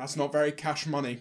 That's not very cash money.